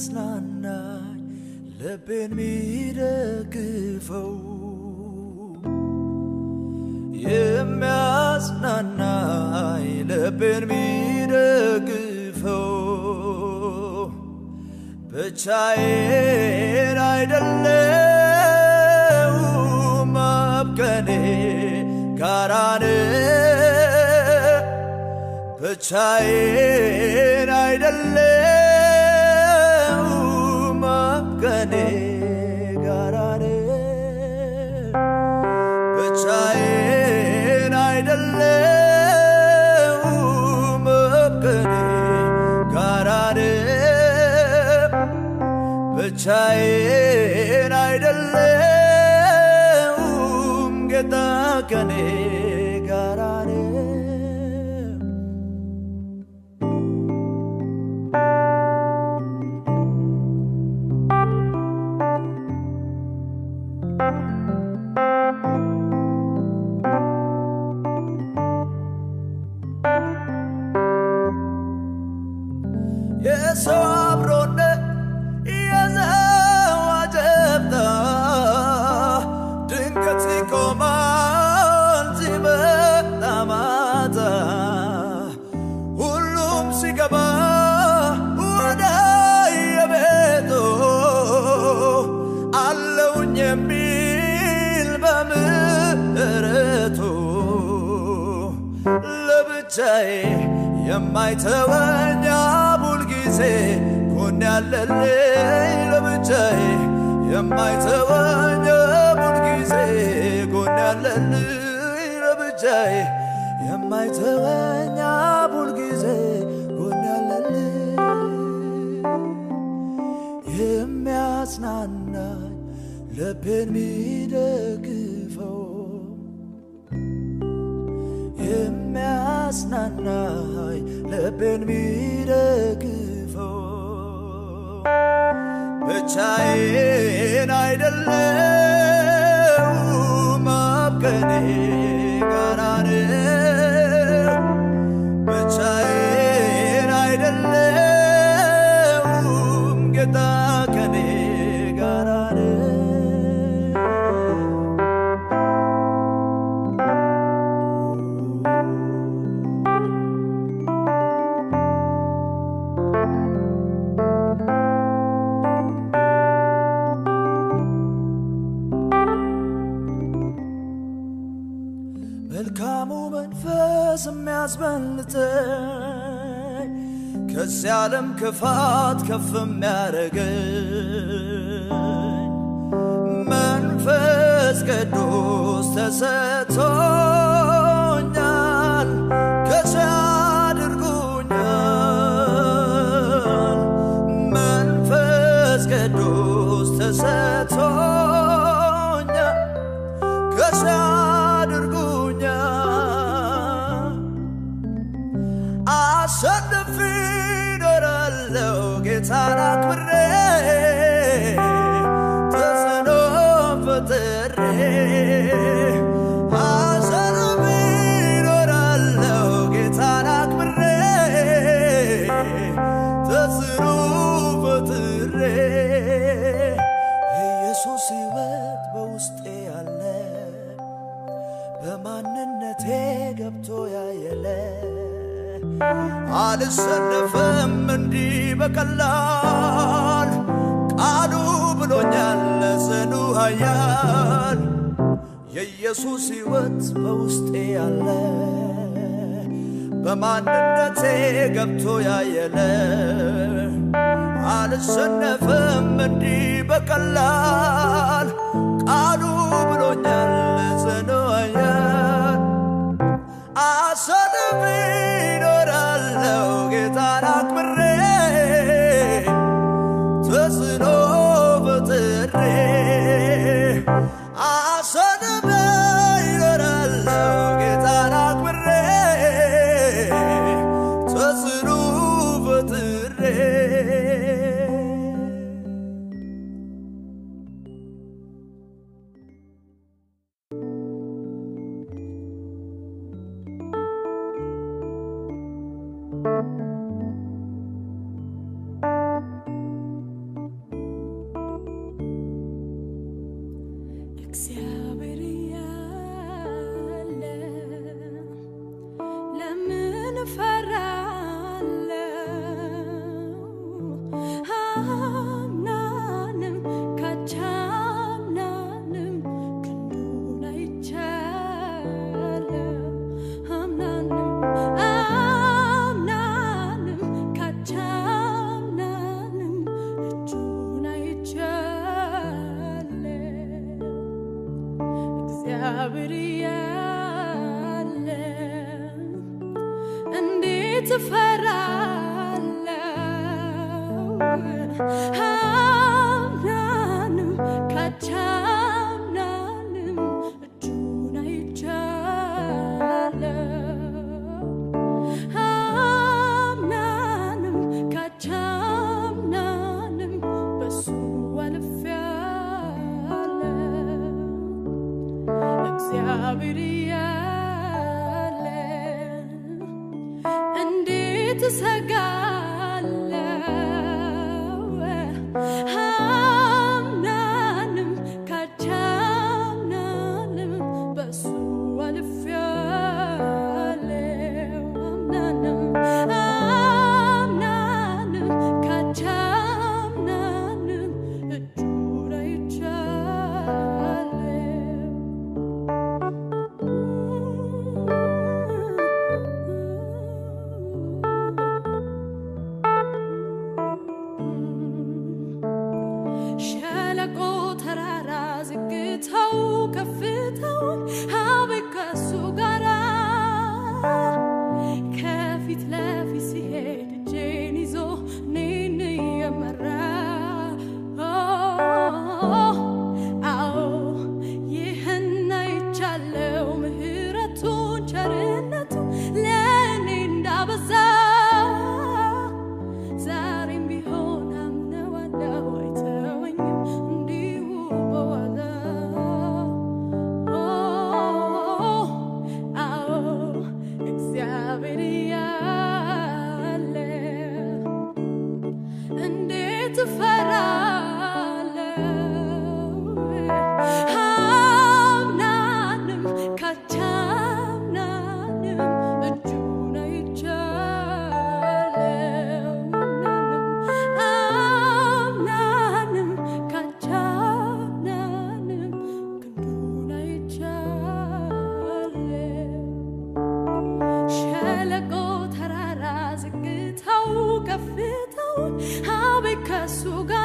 የሚያጽናናኝ ልቤን ሚደግፈው። የሚያጽናናኝ ልቤን ሚደግፈው። ብቻዬን አይደለሁም አብከኔ ጋራን ብቻዬን አይደለሁም ብቻዬን የማይተወኝ አቡል ጊዜ ጎን ያለልኝ ለብቻዬ። የማይተወኝ አቡል ጊዜ ጎን ያለልኝ ለብቻዬ። የማይተወኝ አቡል ጊዜ ጎን ያለልኝ። የሚያጽናናኝ ልቤን ሚደግፈው የሚያጽናናኝ ልቤን ሚደግፈው ብቻዬን አይደለሁም አብከኔ ጋራ ብቻዬን አይደለሁም ጌታ መንፈስ የሚያስበልጠኝ ከዚህ ዓለም ክፋት ከፍ የሚያደርገኝ መንፈስ ቅዱስ ተሰጥቶኛል ተሰጥቶኛል ጌታን አክብሬ ተጽዕኖ ፈጥሬ አሸንፌ እኖራለሁ ጌታን አክብሬ የኢየሱስ ሕይወት በውስጤ ያለ በማንነቴ ገብቶ ያየለ አልሰነፍም እንዲህ በቀላል። ቃሉ ብሎኛል ጽኑ ኃያል። የኢየሱስ ሕይወት በውስጤ ያለ በማንነቴ ገብቶ ያየለ። አልሰነፍም እንዲህ በቀላል። ቃሉ ጌታን እግዚአብሔር አቤት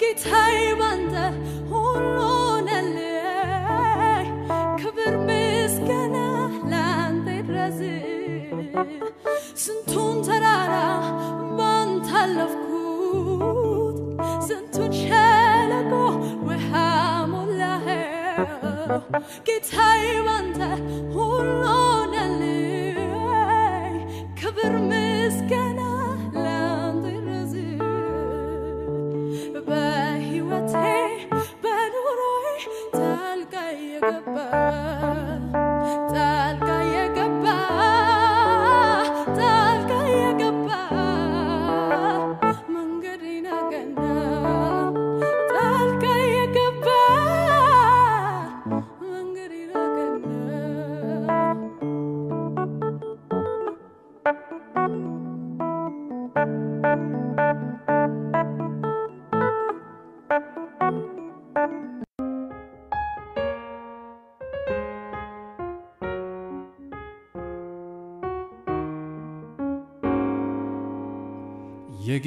ጌታዬ ባንተ ሁሉ ሆነልኝ ክብር ምስጋና ላንተ ይድረስ ስንቱን ተራራ ባንተ አለፍኩት ስንቱን ሸለቆ ውሃ ሞላህ ጌታዬ ባንተ ሁሉ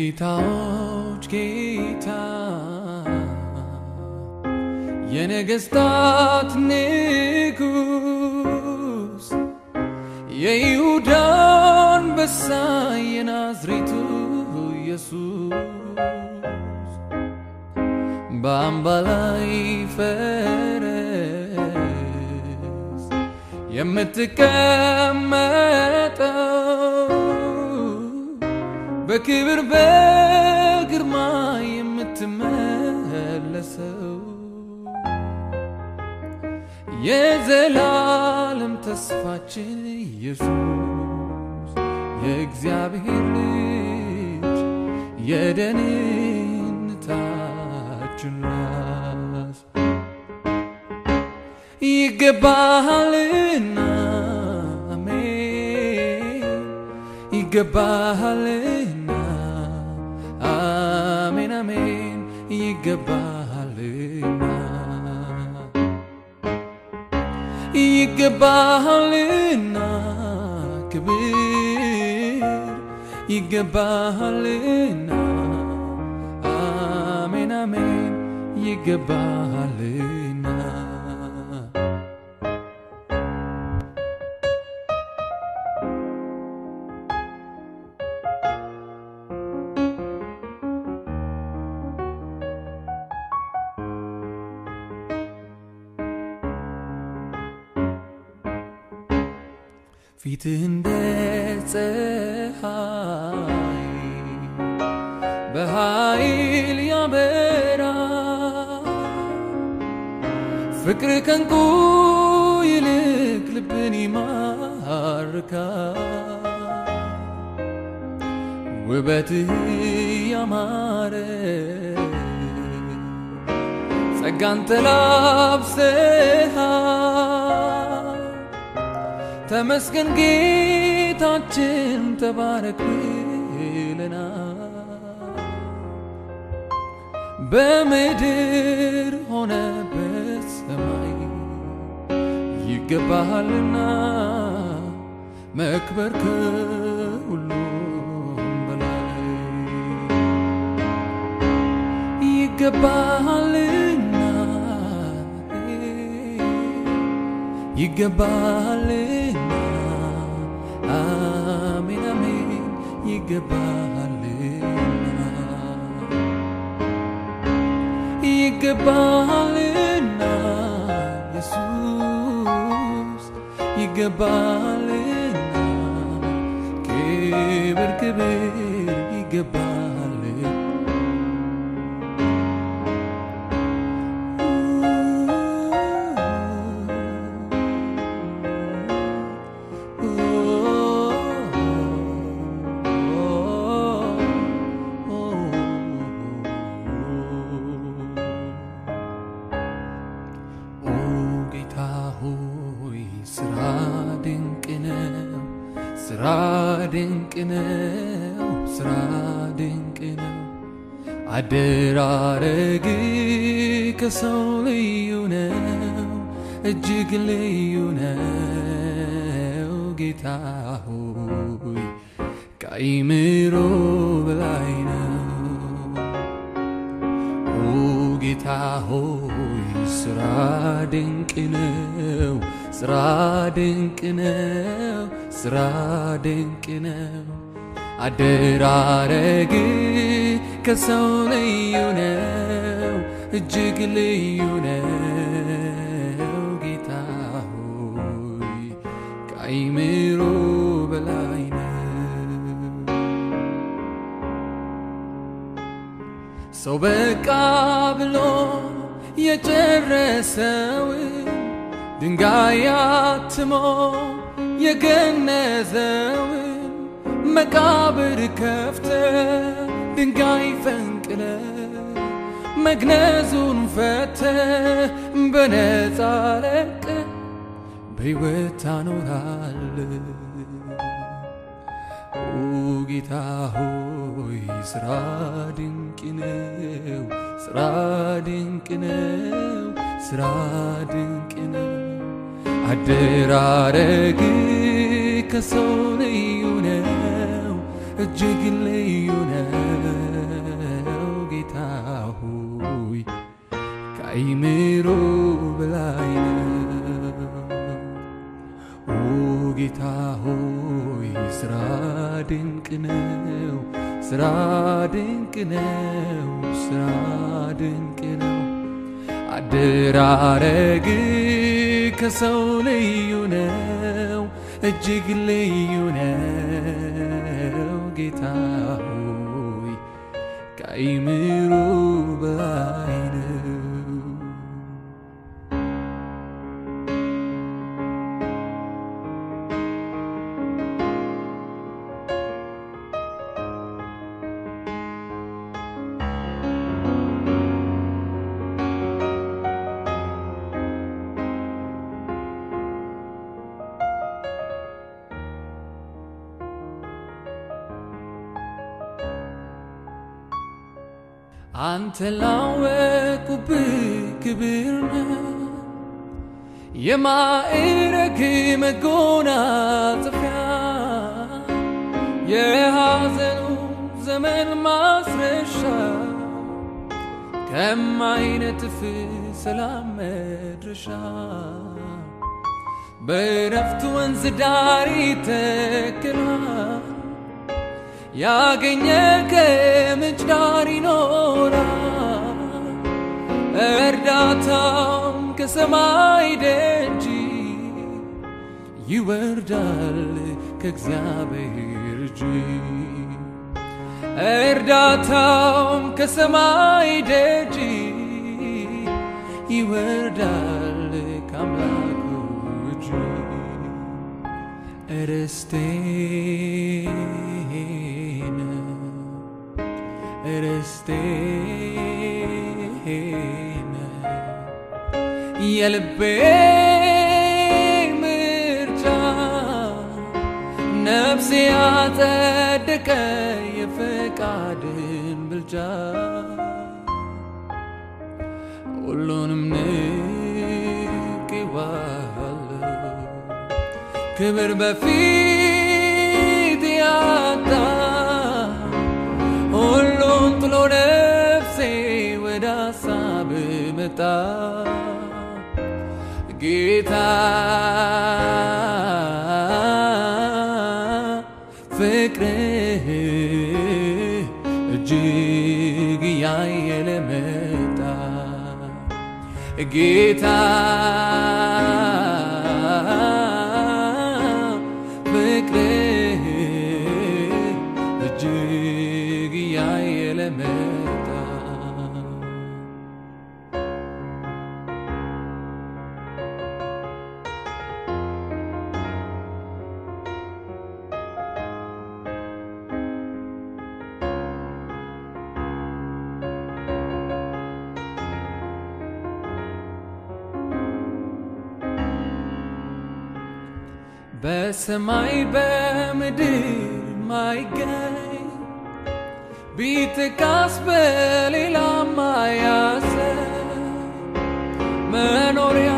የጌታዎች ጌታ የነገስታት ንጉስ የይሁዳ አንበሳ የናዝሬቱ ኢየሱስ በአምባ ላይ ፈረስ የምትቀመጠው በክብር በግርማ የምትመለሰው የዘላለም ተስፋችን ኢየሱስ የእግዚአብሔር ልጅ የደህንነታችን ራስ። ይገባሃልና አሜን። ይገባሃልና ይገባሃልና ይገባሃልና ክብር ይገባሃልና አሜን አሜን ይገባሃልና ፊትህ እንደ ፀሐይ በኃይል ያበራ ፍቅር ከንቁ ይልቅ ልብን ይማርካል ውበትህ ያማረ ጸጋን ተላብሰሃል ተመስገን ጌታችን ተባረክ ብለናል በምድር ሆነ በሰማይ ይገባሃልና መክበር ከሁሉም በላይ ይገባሃልና አሜን አሜን ይገባሃልና ይገባሃልና ኢየሱስ ይገባሃልና ክብር ክብር አደራረግ ከሰው ልዩ ነው፣ እጅግ ልዩ ነው። ጌታ ሆይ ከአእምሮ በላይ ነው። ሰው በቃ ብሎ የጨረሰውን ድንጋይ አትሞ የገነዘውን መቃብር ከፍተ ድንጋይ ፈንቅለ መግነዙን ፈተ በነፃ ለቀ በሕይወት ታኖራል። ኦ ጌታ ሆይ ስራ ድንቅ ነው፣ ስራ ድንቅ ነው፣ ስራ ድንቅ ነው። አደራረግ ከሰው ልዩ እጅግ ልዩ ነው። ጌታ ሆይ ከአእምሮ በላይ ነው። ጌታ ሆይ ስራ ድንቅ ነው፣ ስራ ድንቅ ነው፣ ስራ ድንቅ ነው። አደራረግ ከሰው ልዩ ነው፣ እጅግ ልዩ ነው። ጌታ ሆይ ከአእምሮ በላይ ነው። انت تلعوك وبكبرنا يا ما معيرك مجونا تفيا يا هازل زمن ما سرشا كم عين في سلام مدرشا برفت وانز داري تكرار ያገኘ ከምንጭ ዳር ይኖራል። እርዳታም ከሰማይ ደጅ ይወርዳል ከእግዚአብሔር እጅ። እርዳታም ከሰማይ ደጅ ይወርዳል ከአምላኩ ርስቴን የልቤ ምርጫ ነፍሴ ያጸደቀ የፈቃድን ብልጫ። ሁሉንም ንቄዋለሁ ክብር በፊት ያጣ ሁሉን ጥሎ ነፍሴ ወደ ሀሳብ መጣ ጌታ ፍቅርህ እጅግ ያየለ መጣ። ጌታ በሰማይ በምድር ማይገኝ ቢትካስ በሌላ ማያሰ መኖሪያ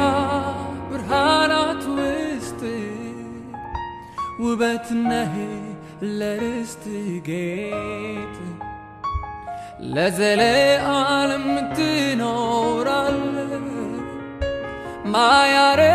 ብርሃናት ውስጥ ውበት ነህ ለርስት ጌጥ ለዘለዓለም ትኖራለ ማያረጁ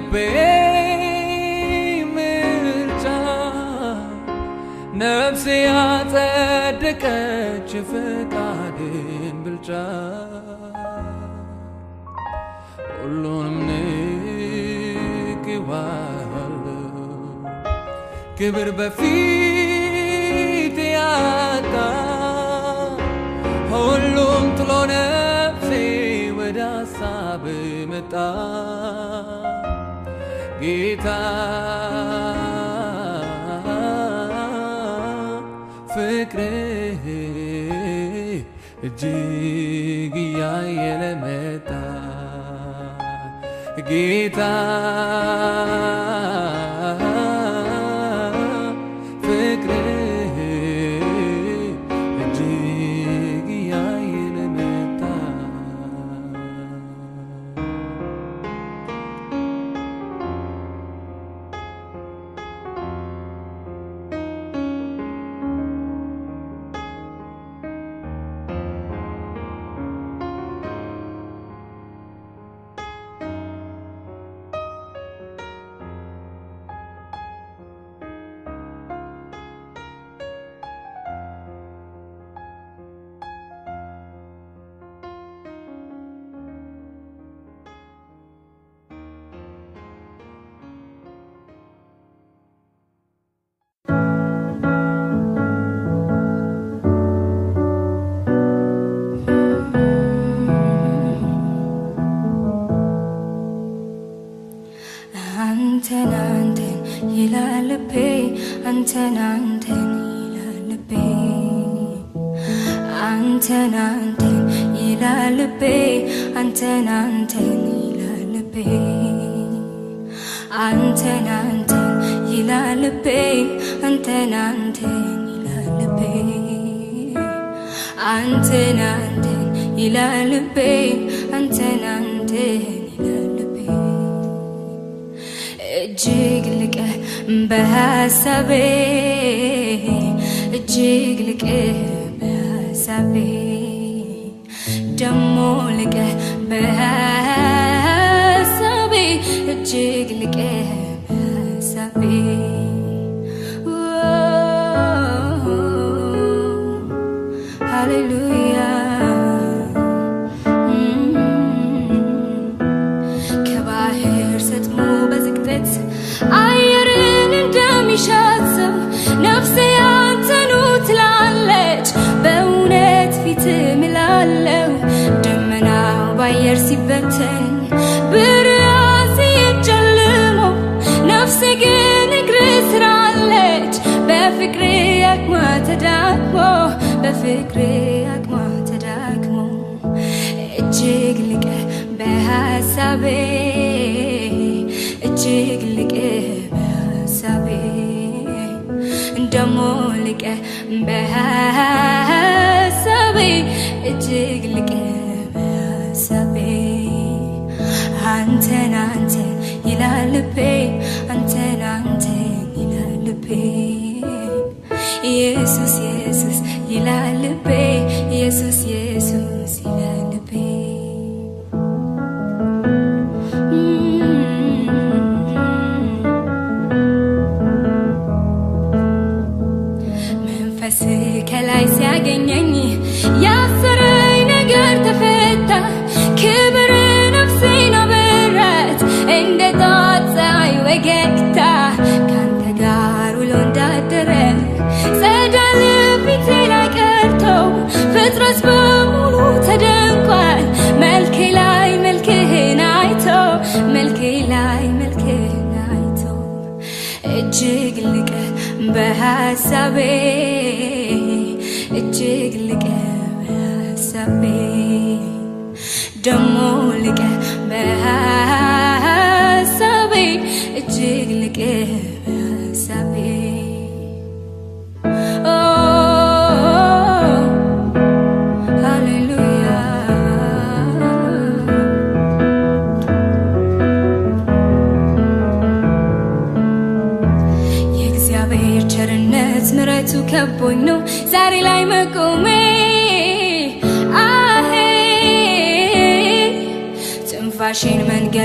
ርስቴነ የልቤ ምርጫ ነፍሴ ያጸደቀች ፈቃድን ብልጫ ሁሉንም ንቄዋለሁ ክብር በፊት ያጣ ሁሉም ጥሎ ነፍሴ ወደ ሀሳብ መጣ ጌታ ፍቅርህ እጅግ እያየለ መጣ ጌታ አንተን አንተን ይላል ልቤ። አንተን አንተን ልቤ። አንተን አንተን ይላል ልቤ። አንተን ልቤ። አንተን አንተን ይላል ልቤ። አንተን አንተን በሀሳቤ እጅግ በሀሳቤ እጅግ ልቀ በሀሳቤ ደሞ ልቀ በሀሳቤ በሀሳቤ እጅግ ልቀ በሀሳቤ ደሞ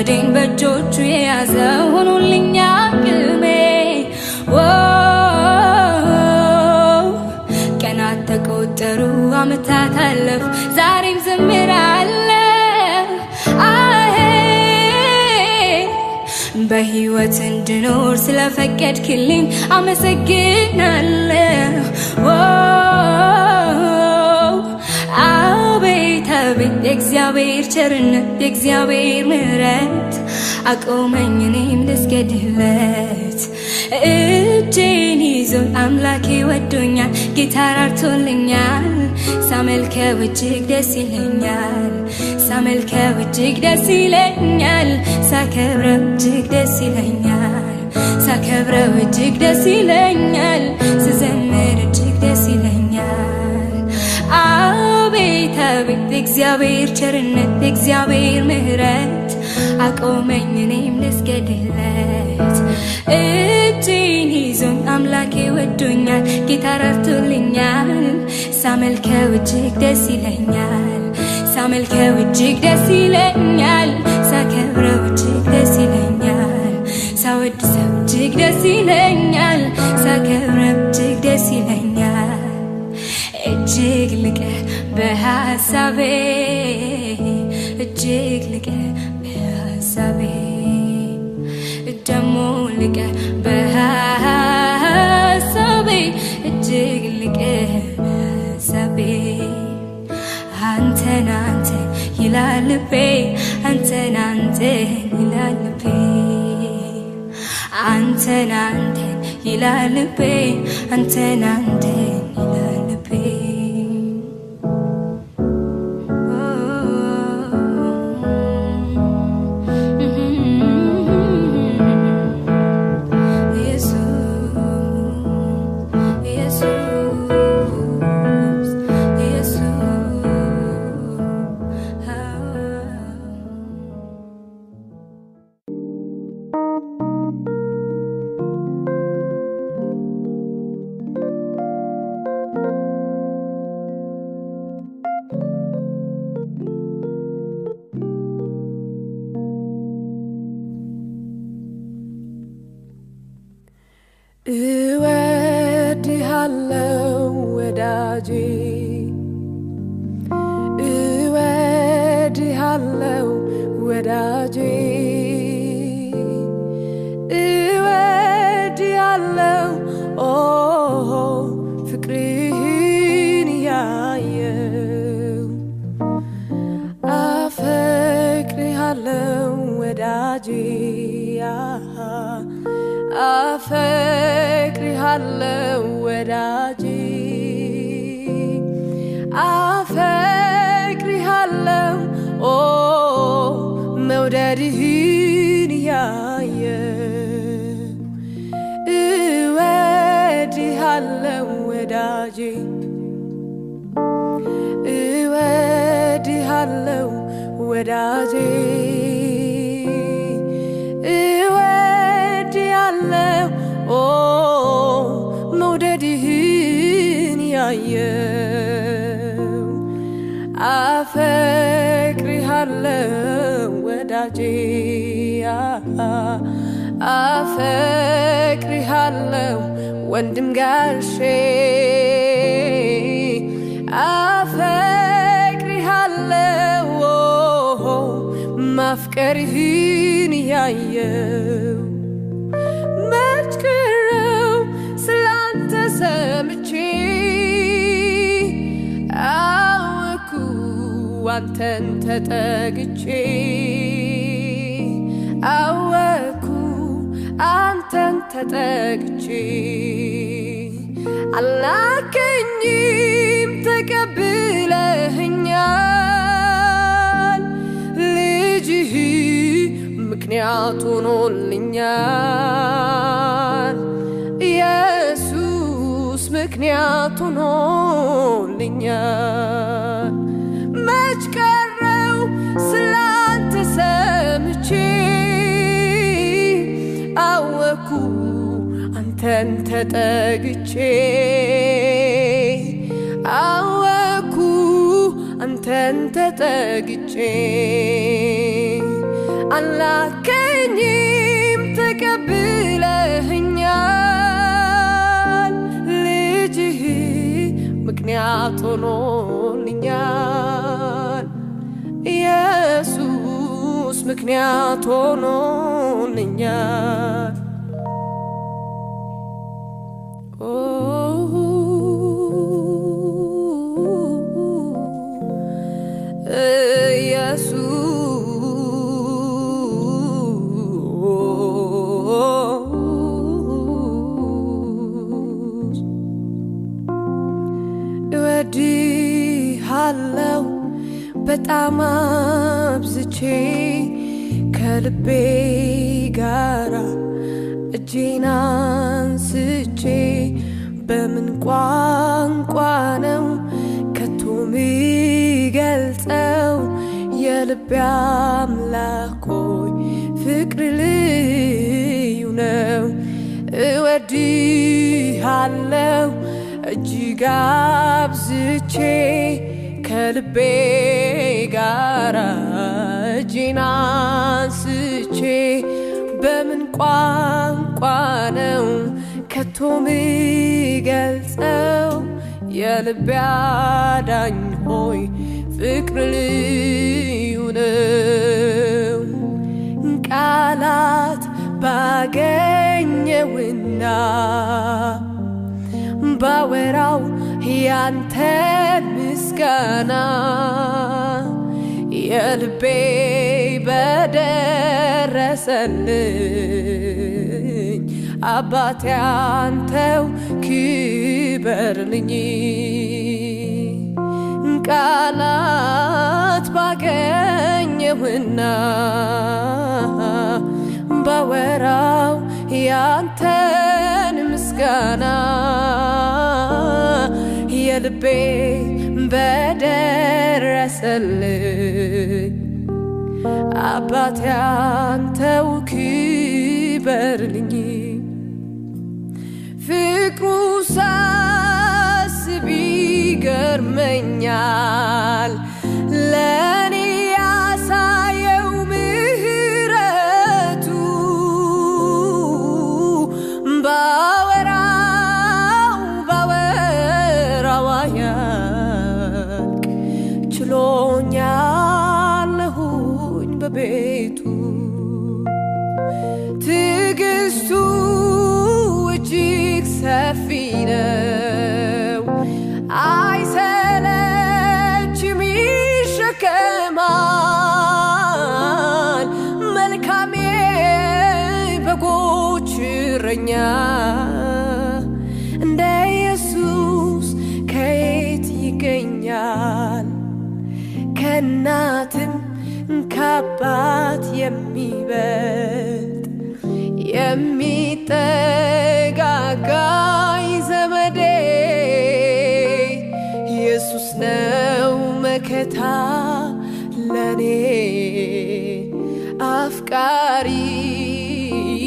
መንገዴን በእጆቹ የያዘ ሆኖልኛ ቅሜ ቀናት ተቆጠሩ አመታት አለፍ ዛሬም ዘምራለሁ። አሄ! በህይወት እንድኖር ስለፈቀድክልኝ አመሰግናለሁ የእግዚአብሔር ቸርነት የእግዚአብሔር ምሕረት አቆመኝ እኔም ልስገድለት እጄን ይዞ አምላኬ ወዶኛል ጌታ ራርቶልኛል ሳመልከው እጅግ ደስ ይለኛል ሳመልከው እጅግ ደስ ይለኛል። ሳከብረው እጅግ ደስ ይለኛል ሳከብረው እጅግ ደስ ይለኛል። ስዘምር እጅግ አቤት አቤት የእግዚአብሔር ቸርነት የእግዚአብሔር ምሕረት አቆመኝ እኔም ልስገድለት እጄን ይዞኝ አምላኬ ወዶኛል ጌታ ረድቶልኛል። ሳመልከው እጅግ ደስ ይለኛል ሳመልከው እጅግ ደስ ይለኛል። ሳከብረው እጅግ ደስ ይለኛል ሳወድሰው እጅግ ደስ ይለኛል ሳከብረው እጅግ ደስ ይለኛል። እጅግ ልቀ በሀሳቤ እጅግ ልቀ በሀሳቤ ደሞ ልቀ በሀሳቤ እጅግ ልቀ በሀሳቤ አንተን አንተን ይላል ልቤ አንተን አንተን ይላል ልቤ። አንተን አንተን ይላል አንተን አንተን ይላል ወዳጄ እወድሃለው ኦ ፍቅርህን ያየው አፈቅርሃለው ወዳጄ። አፈቅርሃለው ወዳጄ። አፈቅርሃለው ኦ መውደድህን ያየ እወድሃለው ወዳጄ እወድሃለው ወዳጄ ወዳጄ አፈቅርሃለው ወንድም ጋሼ አፈቅርሃለው ማፍቀርህን ያየው መች ቀረው ስላንተ ሰምቼ አወኩ አንተን ተጠግቼ አወኩ አንተን ተጠግቼ። አላከኝም ተቀብለህኛል። ልጅህ ምክንያት ሆኖልኛል። ኢየሱስ ምክንያት ሆኖልኛል አንተን ተጠግቼ አወኩ አንተን ተጠግቼ አላከኝም ተቀብለህኛል። ልጅህ ምክንያት ሆኖልኛል። ኢየሱስ ምክንያት ሆኖልኛል በጣም አብዝቼ ከልቤ ጋራ እጄን አንስቼ በምን ቋንቋ ነው ከቶ ምገልጸው የልቤ አምላክ ሆይ ፍቅር ልዩ ነው። እወድሃለው እጅግ አብዝቼ ከልቤ ጋራ እጄን በምን ቋንቋ ነው ከቶ ምገልጸው የልቤ አዳኝ ሆይ ፍቅር ልዩ ነው። ቃላት ባገኘውና ባወራው ያንተን ምስጋና የልቤ በደረሰልኝ። አባቴ አንተው ክበርልኝ። ቃላት ባገኘውና ባወራው ያንተን ምስጋና የልቤ በደረሰልኝ። አባቴ አንተው ክበርልኝ ፍቅሩ ሳስብ ይገርመኛል እንደ ኢየሱስ ከየት ይገኛል? ከእናትም ከአባት የሚበልጥ የሚጠጋጋኝ ዘመዴ ኢየሱስ ነው መከታ ለኔ አፍቃሪ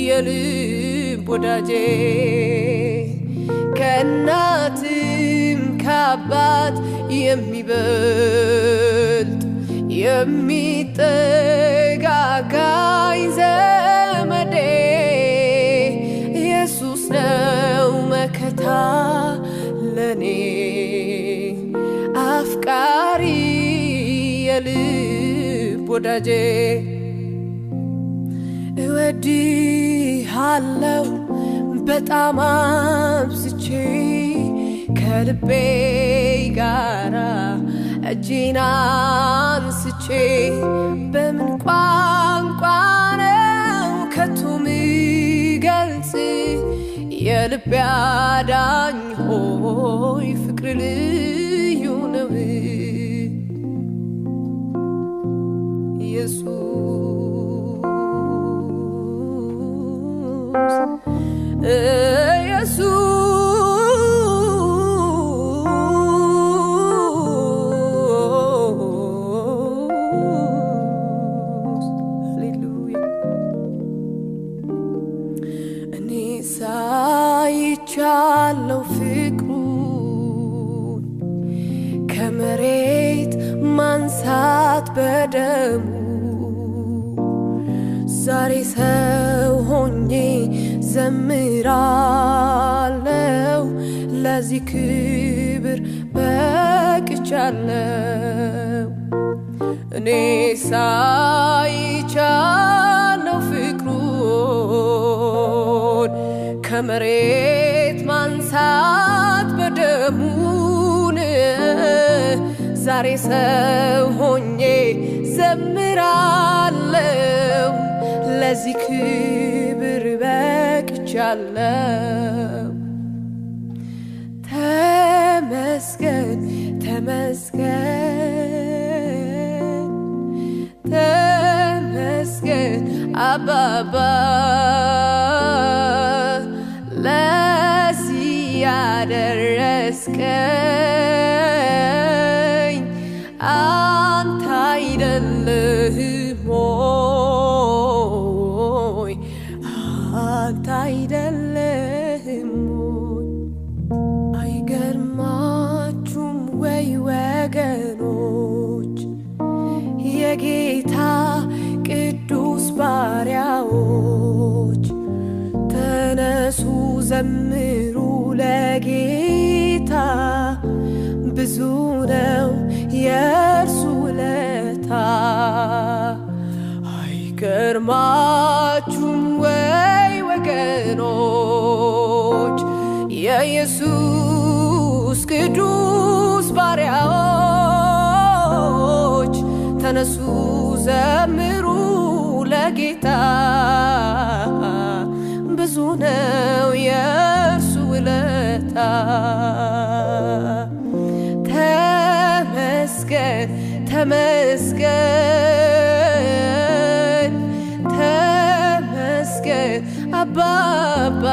የልብ ወዳጄ ከእናትም ከአባት የሚበልጥ የሚጠጋጋኝ ዘመዴ ኢየሱስ ነው መከታ ለኔ። አፍቃሪ የልብ ወዳጄ እወድሃለው በጣም አብዝቼ ከልቤ ጋራ እጄን አንስቼ በምን ቋንቋ ነው ከቶ ምገልጽ? የልቤ አዳኝ ሆይ ፍቅር ልዩ ነው። ኢየሱስ ሳይቻለው ፍቅሩን ከመሬት ማንሳት በደሙ ዛሬ ዘምራለው ለዚህ ክብር በቅቻለው እኔ ሳይቻለው ፍቅሩን ከመሬት ማንሳት በደሙን። ዛሬ ሰው ሆኜ ዘምራለው ለዚህ ክብር በቅቻለው ተመስገን ተመስገን ተመስገን አባባ ለዚህ ያደረስከኝ አይገርማችሁም ወይ ወገኖች የኢየሱስ ቅዱስ ባሪያዎች ተነሱ ዘምሩ ለጌታ። ብዙ ነው የእርሱ ውለታ። ተመስገን ተመስገን above.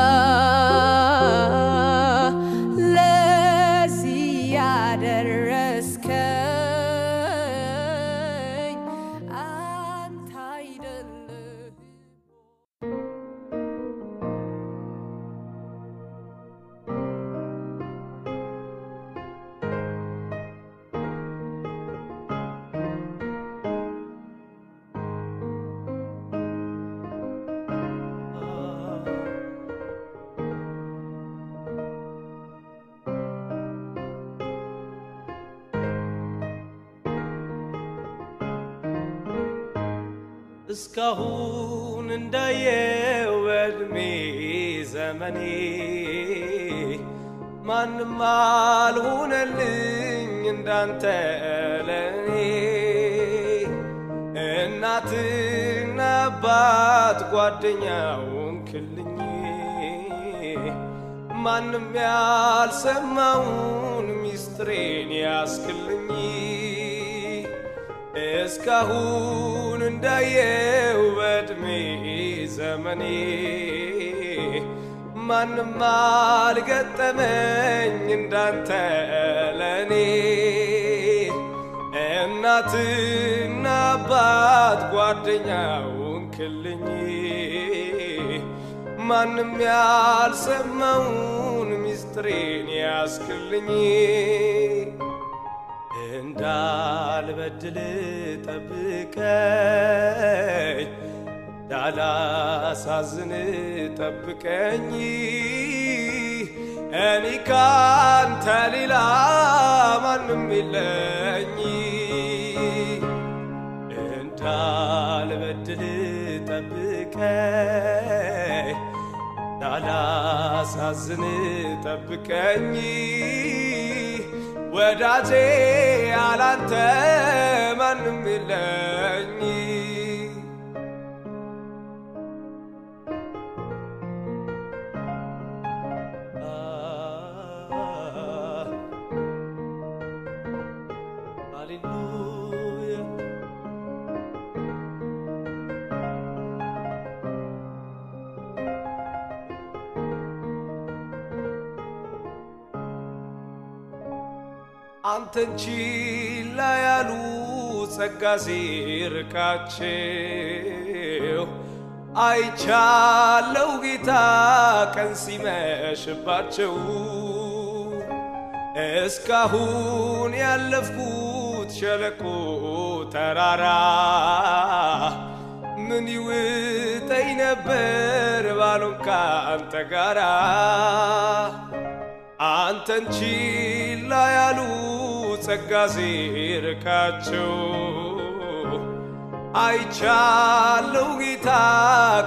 እስካሁን እንዳየው በዕድሜ ዘመኔ ማንም አልሆነልኝ እንዳንተ ለኔ። እናትና አባት ጓደኛውን ክልኝ። ማንም ያልሰማውን ሚስጥሬን ያስክልኝ እስካሁን እንዳየው በዕድሜ ዘመኔ ማንም አልገጠመኝ እንዳንተ ለእኔ እናትና አባት ጓደኛውን ክልኝ። ማንም ያልሰማውን ሚስጥሬን ያስክልኝ እንዳልበድል ጠብቀኝ እንዳላሳዝን ጠብቀኝ። እኔ ካንተ ሌላ ማንም የለኝ። እንዳልበድል ጠብቀኝ እንዳላሳዝን ጠብቀኝ ወዳጄ ያላንተ ማንም የለኝ አንተን ችላ ያሉ ጸጋ ሲርቃቸው አይቻለው ጌታ ቀን ሲመሽባቸው። እስካሁን ያለፍኩት ሸለቆ ተራራ ምን ይውጠኝ ነበር ባሎን ካንተ ጋራ አንተን ችላ ያሉ ጸጋ ሲርቃቸው አይቻለው ጌታ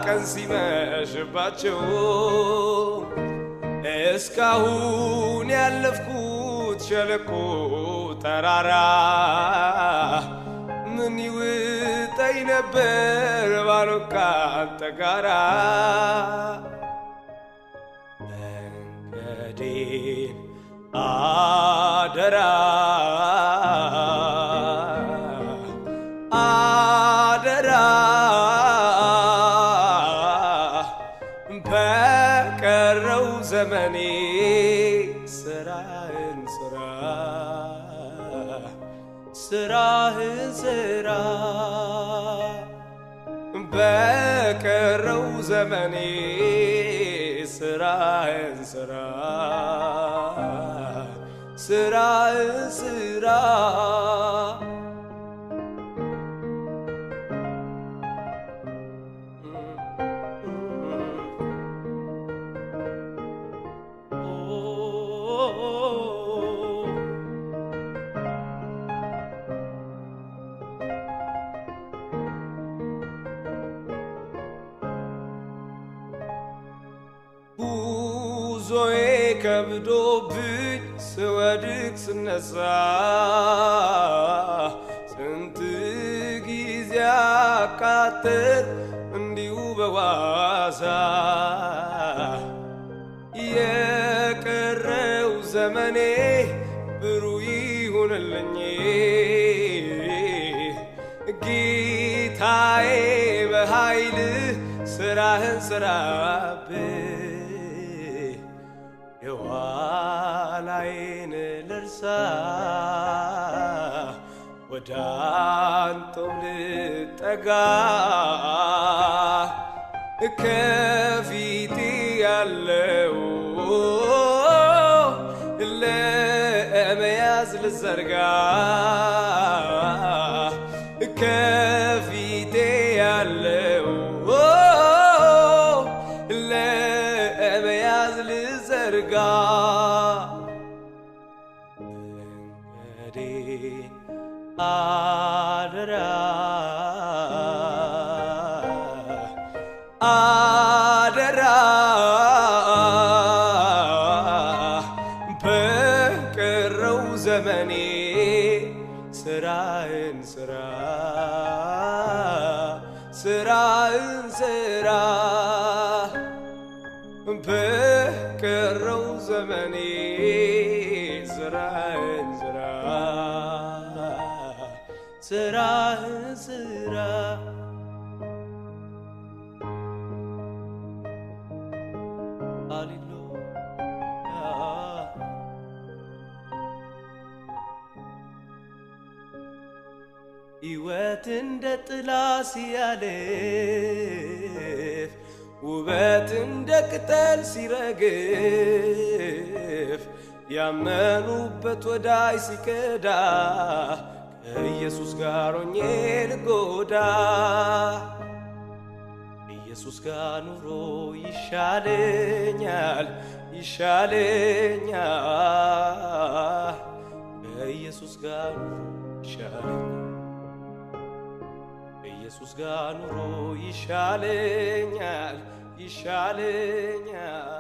ቀን ሲመሽባቸው። እስካሁን ያለፍኩት ሸለቆ ተራራ ምን ይውጠኝ ነበር ባሎን ካንተ ጋራ አደራ። አደራ። በቀረው ዘመኔ ስራህን ስራ ስራህን ስራ። በቀረው ዘመኔ ስራህን ስራ ስራህን ስራ ጉዞዬ ከብዶብኝ ስወድቅ ስነሳ ስንት ጊዜ አቃትር እንዲሁ በዋዛ የቀረው ዘመኔ ብሩህ ይሁንልኝ። ጌታዬ በኃይል ስራህን ስራብኝ የኋላዬን ልርሳ ወደ አንተው ልጠጋ ከፊቴ ያለው ለመያዝ ልዘርጋ አደራ ስራህን ስራ። ሕይወት እንደ ጥላ ሲያልፍ ውበት እንደ ቅጠል ሲረግፍ ያመኑበት ወዳይ ሲከዳ ከኢየሱስ ጋር ሆኜ ልጎዳ ኢየሱስ ጋር ኑሮ ይሻለኛል ይሻለኛል። ከኢየሱስ ጋር ኑሮ ይሻለኛል ከኢየሱስ ጋር ኑሮ ይሻለኛል ይሻለኛል።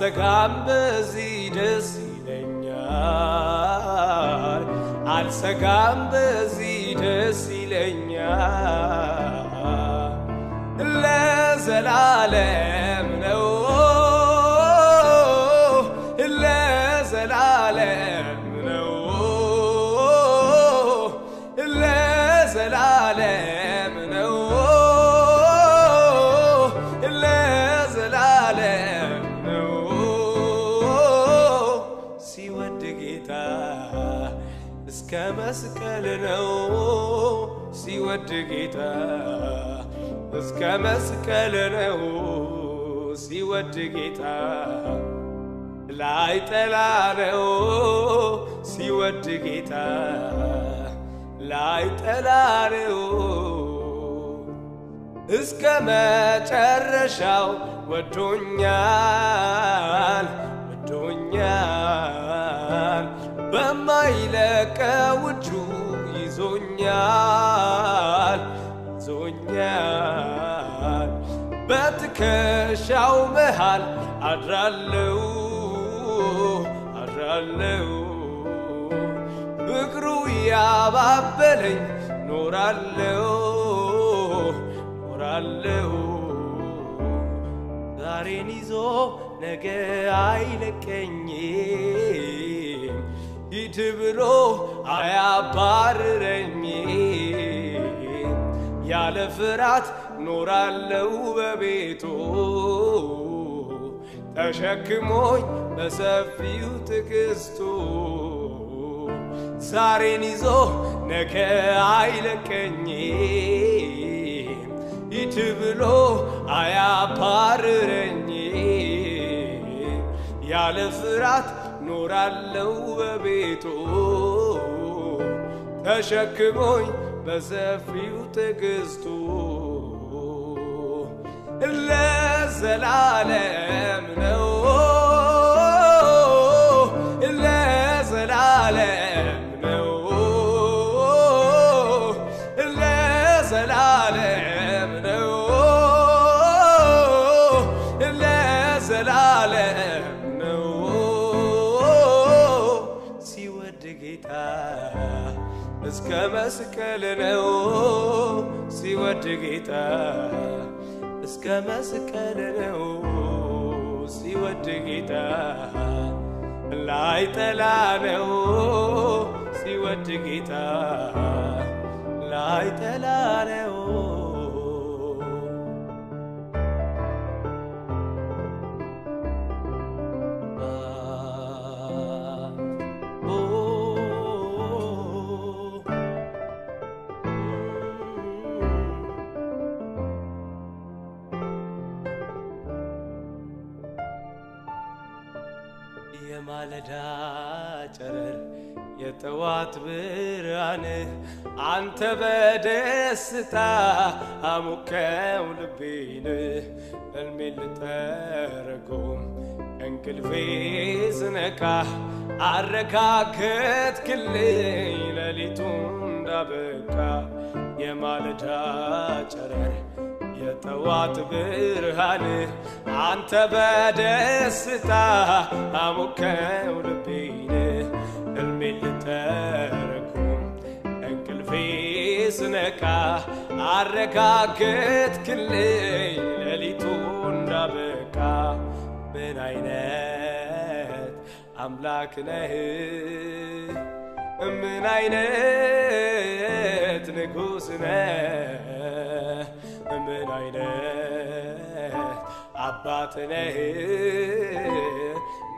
አልሰጋም፣ በዚህ ደስ ይለኛል። አልሰጋም፣ በዚህ ደስ ይለኛል። ለዘላለም ሲወድ ጌታ እስከ መስቀል ነው ሲወድ ጌታ ላይ ጠላ ነው ሲወድ ጌታ ላይ ጠላ ነው። እስከ መጨረሻው ወዶኛል ወዶኛል በማይለቀው እጁ ይዞኛል ይዞኛል በትከሻው መሃል አድራለው አድራለው ፍቅሩ ያባበለኝ ኖራለው ኖራለው ዛሬን ይዞ ነገ አይለቀኝም ሂድ ብሎ አያባርረኝም ያለ ፍራት ኖራለው በቤቱ። ተሸክሞኝ በሰፊው ትዕግስቱ። ዛሬን ይዞ ነገ አይለቀኝም። ሂድ ብሎ አያባርረኝም ያለ ፍራት ኖራለው በቤቱ። ተሸክሞኝ በሰፊው ትዕግስቱ ለዘላለም ነው ለዘላለም ነው እስከ መስቀል ነው ሲወድ ጌታ። እስከ መስቀል ነው ሲወድ ጌታ። ላይ ጠላ ነው ሲወድ ጌታ። ላይ ጠላ ነው የጠዋት ብርሃን አንተ በደስታ አሙከው ልቤን። ሕልሜን ልተረጎም እንቅልፌ ስነቃ አረጋገጥክልኝ። ሌሊቱ እንዳበቃ የማለዳ ጨረር የጠዋት ብርሃን አንተ በደስታ ልቤን። ሕልሜን ልተረኩም እንቅልፌ ስነቃ አረጋገጥክልኝ ሌሊቱ እንዳበቃ። ምን አይነት አምላክ ነህ? ምን አይነት ንጉሥ ነህ? ምን አይነት አባት ነህ?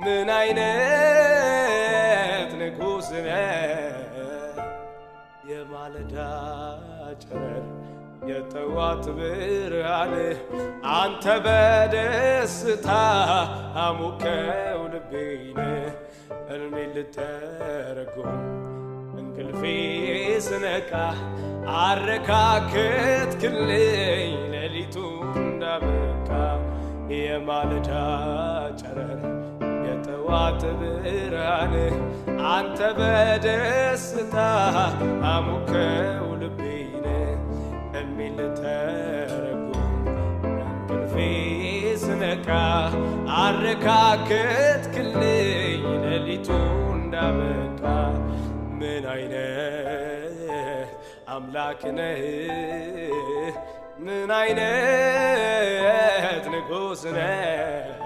ምን አይነት ነህ የማለዳ ጨረር የጠዋት ብርሃን አንተ በደስታ አሙከው ልቤን። ሕልሜን ልተረጎም እንቅልፌ ስነቃ አረካከትክልኝ ሌሊቱ እንዳበቃ የማለዳ ጨረር የጠዋት ብርሃን አንተ በደስታ አሙከው ልቤን ሕልሜን ልተረጎም እንቅልፌ ስነቃ አረካከትክልኝ ሌሊቱ እንዳበቃ ምን አይነት አምላክ ነህ? ምን አይነት ንጉሥ ነህ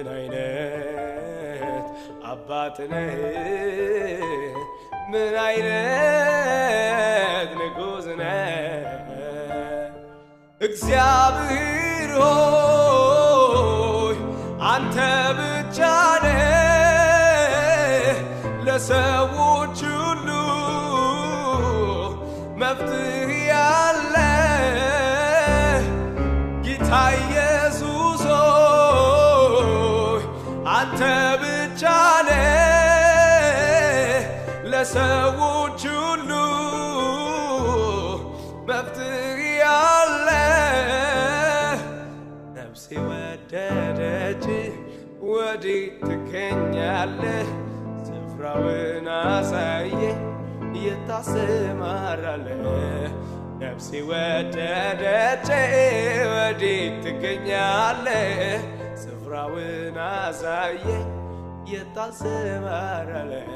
ምን አይነት አባት ነህ። ምን አይነት ንጉሥ ነህ? እግዚአብሔር ሆይ አንተ ብቻ ነህ። ለሰዎች ሁሉ መፍትሄ ያለ ጌታ አንተ ብቻ ነህ ለሰዎች ሁሉ መፍትሄ ያለ። ነፍሴ ወደደች ወዴት ትገኛለህ ስፍራውን አሳየ የታሰማራለህ። ነፍሴ ወደደች ወዴት ትገኛለህ ስፍራውን አሳየ የታሰማራለህ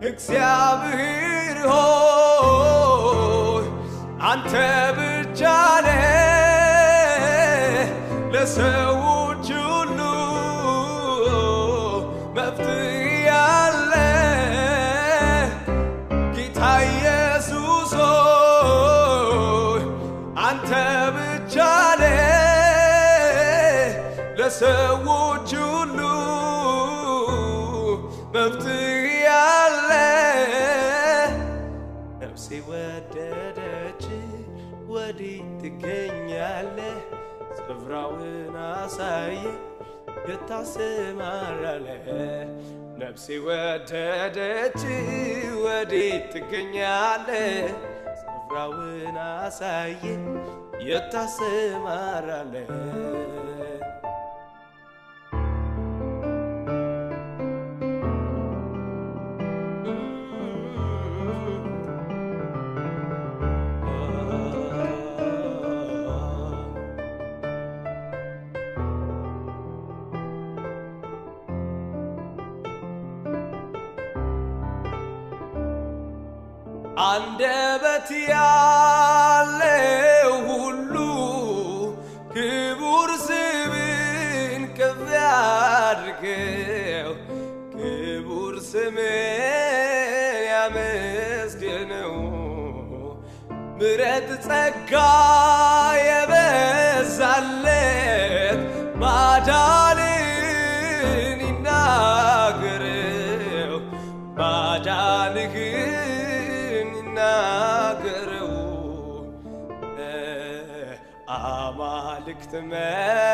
እግዚአብሔር ሆይ አንተ ብቻ ነህ ለሰዎች ሁሉ መፍትሄ ያለ ነፍሴ ወደደች ወዴት ትገኛለህ። ስፍራውን አሳየ የታሰማራለህ። ነፍሴ ወደደች ወዴት ትገኛለህ። ስፍራውን አሳየ የታሰማራለህ ምረት ጸጋ የበዛለት ማዳንን ይናገረው ማዳንህን ይናገረው። አማልክት መሃል